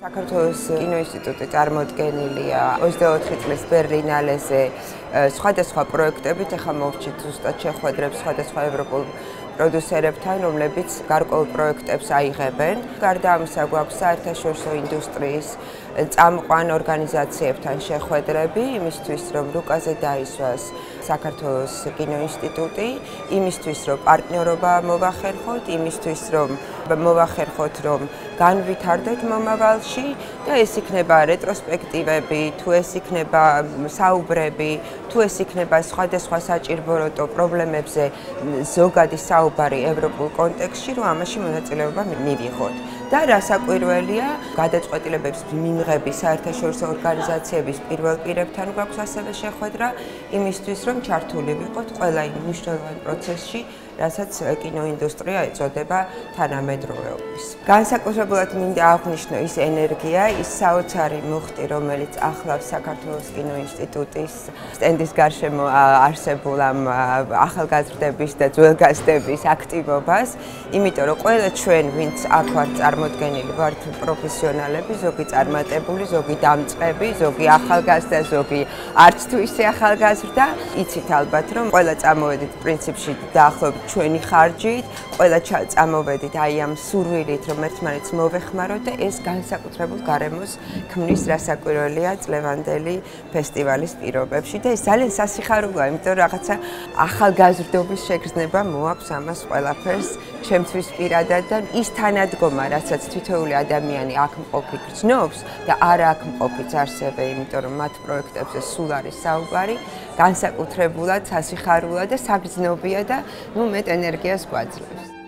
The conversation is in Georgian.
საქართველოს კინოინსტიტუტი წარმოდგენილია 24 წლის ბერლინალეზე სხვადასხვა პროექტებით, ახლა მოვჭით ზუსტად შეხვედრებს სხვადასხვა ევროპულ პროდიუსერებთან, რომლებიც გარკვეულ პროექტებს აიღებენ. გარდა ამისა, გვაქვს საერთაშორისო ინდუსტრიის წამყვან ორგანიზაციებთან შეხვედრები იმისთვის, რომ რუკაზე დაისვას საქართველოს კინოინსტიტუტი, იმისთვის, რომ პარტნიორობა მოვახერხოთ, იმისთვის, რომ მოვახერხოთ, რომ განვითარდეთ მომავალში და ეს იქნება რეტროსპექტივები, თუ ეს იქნება საუბრები, თუ ეს იქნება სხვადასხვა საჭიროებო პრობლემებზე ზოგადი საუბარი ევროპულ კონტექსტში, რომ ამაში მონაწილეობა მივიღოთ. და რასაკვირველია, გადაწყვეტილებებს მიმღები საერთაშორისო ორგანიზაციების პირველ პირებთან გვაქვს ასევე შეხვედრა იმისთვის, რომ ჩართული ვიყოთ ყველა იმ მნიშვნელოვან პროცესში, რასაც კინოინდუსტრია ეწოდება თანამედროვეობის. განსაკუთრებულად მინდა აღვნიშნო ის ენერგია, ის საოცარი მუხტი, რომელიც ახლავს საქართველოს კინოინსტიტუტის სტენდის გარშემო არსებულ ამ ახალგაზრდების და ძველგაზრდების აქტივობას, იმიტომ რომ ყველა ჩვენ, ვინც აქ ვარ წარმოდგენილი, ვართ პროფესიონალები, ზოგი წარმატებული, ზოგი დამწყები, ზოგი ახალგაზრდა, ზოგი არც თუ ისე ახალგაზრდა, იცით ალბათ, რომ ყველა წამოვედით პრინციპში დაახლოებით ჩვენი ხარჯით, ყველა წამოვედით აი ამ სურვილით, რომ ერთმანეთს მოვეხმაროთ და ეს განსაკუთრებულ გარემოს ქმნის რასაკვირველია წლევანდელი ფესტივალის პირობებში და ეს ძალიან სასიხარულოა, იმიტომ რომ რაღაცა ახალგაზრდობის შეგრძნება მოაქვს ამას ყველაფერს ჩემთვის პირადად და ის თანადგომა, რასაც თითოეული ადამიანი აქ მყოფი გრძნობს და არა აქ მყოფიც არსებე, იმიტომ რომ მათ პროექტებზე სულ არის საუბარი, განსაკუთრებულად სასიხარულოა და საგრძნობია და ნუ მეტ ენერგიას გვაძლევს.